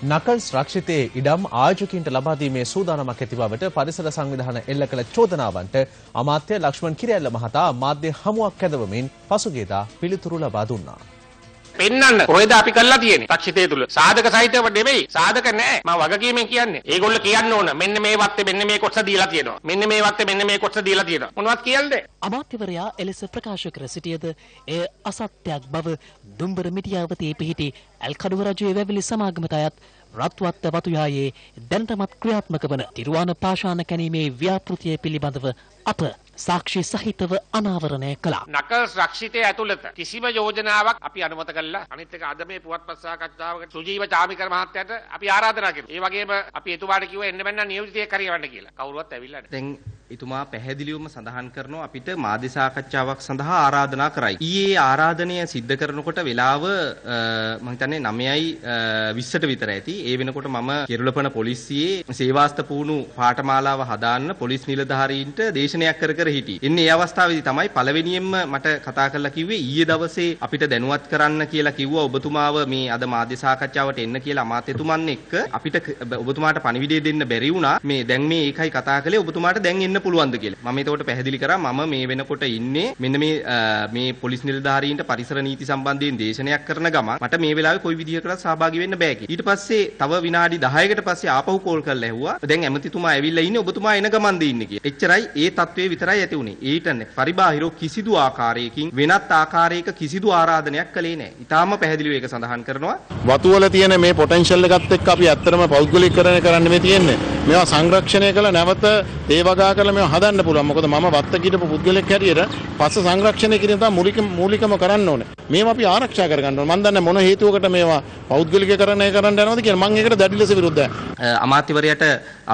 Knuckles රක්ෂිතයේ ඉඩම් ආයෝජකයින්ට ලබා දීමේ සූදානමක් ඇති බවට පරිසර සංවිධාන එල්ල කළ චෝදනාවන්ට අමාත්‍ය ලක්ෂ්මන් කිරියල්ල මහතා මාධ්‍ය හමුවක් ඇදවමින් පසුගියදා පිළිතුරු ලබා දුන්නා. පෙන්වන්න කොහෙද අපි කරලා තියෙන්නේ? රක්ෂිතය තුල. සාධක සහිතව නෙවෙයි සාධක නැහැ මම වගකීමෙන් කියන්නේ. ඒගොල්ලෝ කියන්න ඕන මෙන්න මේ වත්තේ මෙන්න මේ කොටස දීලා තියෙනවා. මෙන්න මේ වත්තේ මෙන්න මේ කොටස දීලා තියෙනවා. මොනවද කියන්නේ අමාත්‍යවරයා එලෙස ප්‍රකාශ කර සිටියද එය අසත්‍යයක් බව දුම්බර මිටියාවතේ පිහිටි ඇල්කඩුව රජයේ වැවිලි සමාගමට අයත් රත්වත්ත වතුයායේ දැනටමත් ක්‍රියාත්මක වන තිරුවාන පාෂාණ කැනීමේ ව්‍යාපෘතිය පිළිබඳව අප සාක්ෂි සහිතව අනාවරණය කළා. නකල්ස් රක්ෂිතය ඇතුළත කිසිම යෝජනාවක් අපි අනුමත කළා. අනිත් එක අද මේ පුවත්පත් සාකච්ඡාවකට සුජීව චාමිකර මහත්තයාට අපි ආරාධනා කළා. ඒ වගේම අපි එතුමාට කිව්වා එන්න බැන්න නියෝජිතයෙක් හරියවන්න කියලා. කවුරුවත් ඇවිල්ලා නැහැ. දැන් එතුමා පැහැදිලිවම සඳහන් කරනවා අපිට මාධ්‍ය සාකච්ඡාවක් සඳහා ආරාධනා කරයි. ඊයේ ආරාධනය සිද්ධ කරනකොට වෙලාව මම හිතන්නේ 9යි 20ට විතර ඇති. ඒ වෙනකොට මම කිරුළපන පොලිසියේ සේවාස්ත පුහුණු පාඨමාලාව හදාන්න පොලිස් නිලධාරීන්ට දේශනයක් කර කර හිටියේ. එන්නේ ඒ අවස්ථාවේදී තමයි පළවෙනියෙන්ම මට කතා කරලා කිව්වේ ඊයේ දවසේ අපිට දැනුවත් කරන්න කියලා කිව්වා ඔබතුමාව මේ අද මාධ්‍ය සාකච්ඡාවට එන්න කියලා අමාත්‍යතුමන් එක්ක අපිට ඔබතුමාට පණිවිඩය දෙන්න බැරි වුණා. මේ දැන් මේ ඒකයි කතා කළේ ඔබතුමාට දැන් එන්න පුළුවන්ද කියලා. මම ඒකට පැහැදිලි කරා මම මේ වෙනකොට ඉන්නේ මෙන්න මේ මේ පොලිස් නිලධාරීන්ට පරිසර නීති සම්බන්ධයෙන් දේශනයක් කරන ගමන් මට මේ වෙලාවේ කොයි විදිහකටත් සහභාගී වෙන්න බෑ ඊට පස්සේ තව විනාඩි 10කට පස්සේ ආපහු කෝල් කරලා ඇහුවා. දැන් ඇමතිතුමා ඇවිල්ලා ඉන්නේ ඔබතුමා එන ගමන්ද ඉන්නේ කියලා. එච්චරයි ඒ තත්ත්වයේ විතරයි ඇති උනේ. ඊට පරිබාහිරව කිසිදු ආකාරයකින් වෙනත් ආකාරයක කිසිදු ආරාධනයක් කළේ නැහැ. ඊටාම පැහැදිලිව ඒක සඳහන් කරනවා. වතු වල තියෙන මේ පොටෙන්ෂල් එකත් එක්ක අපි ඇත්තටම පෞද්ගලිකකරණය කරන්න මේ තියෙන්නේ. මේවා සංරක්ෂණය කළ නැවත ඒ වගා කරලා මේවා හදන්න පුළුවන්. මොකද මම වත්ත කීටපු පුද්ගලෙක් හැටියට පස්ස සංරක්ෂණය කිරීම තමයි මූලික මූලිකම කරන්න ඕනේ. මේවා අපි ආරක්ෂා කරගන්න ඕනේ. මම දන්නේ මොන හේතුවකට මේවා පෞද්ගලිකකරණය කරන්න යනවද කියලා. මම ඒකට දැඩි ලෙස විරුද්ධයි. අමාත්‍යවරයාට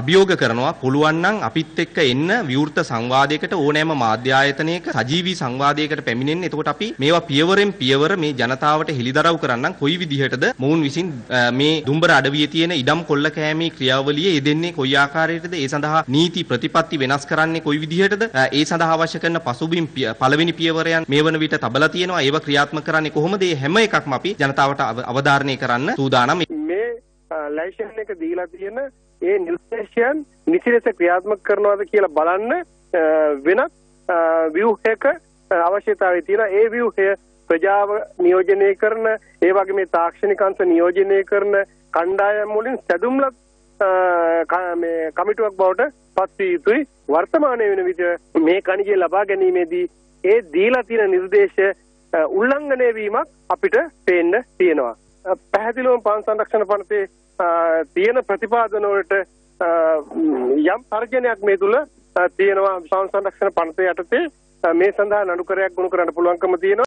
අභියෝග කරනවා පුළුවන් නම් අපිත් එක්ක එන්න විවෘත සංවාදයකට ඕනෑම මාධ්‍ය ආයතනයක සජීවී සංවාදයකට පැමිණෙන්න. එතකොට අපි මේවා පියවරෙන් පියවර මේ ජනතාවට හෙළිදරව් කරන්නම් කොයි විදිහටද මොවුන් විසින් මේ දුම්බර අඩවියේ තියෙන ඉඩම් කොල්ල කෑමේ ක්‍රියාවලිය යෙදෙන්නේ කොයි ආකාරයකටද ඒ සඳහා නීති ප්‍රතිපත්ති වෙනස් කරන්නේ කොයි විදිහටද? ඒ සඳහා අවශ්‍ය කරන පසුබිම් පළවෙනි පියවරයන් මේ වන විට තබලා තියෙනවා. ඒව ක්‍රියාත්මක කරන්නේ කොහොමද? මේ හැම එකක්ම අපි ජනතාවට අවධාරණය කරන්න සූදානම්. මේ ලයිසන් එක දීලා තියෙන ඒ නිර්දේශයන් නිසිලෙස ක්‍රියාත්මක කරනවාද කියලා බලන්න වෙනත් ව්‍යුහයක අවශ්‍යතාවය තියෙන ඒ ව්‍යුහය ප්‍රජාව නියෝජනය කරන ඒ වගේ මේ තාක්ෂණික අංශ නියෝජනය කරන කණ්ඩායම් වලින් සැදුම්ලත් මේ කමිටුවක් බවට පත් වී යුතුයි. වර්තමානයේ වෙන විට මේ කණිජය ලබා ගැනීමේදී ඒ දීලා තියෙන නිර්දේශ උල්ලංඝනය වීමක් අපිට පේන්න තියෙනවා. පැහැදිලිවම පාන් සංරක්ෂණ පනතේ තියෙන ප්‍රතිපාදන වලට යම් තර්ජනයක් මේ තුල තියෙනවා. පාන් සංරක්ෂණ පනතේ යටතේ මේ සඳහා නඩුකරයක් ගොනු කරන්න පුළුවන්කම තියෙනවා.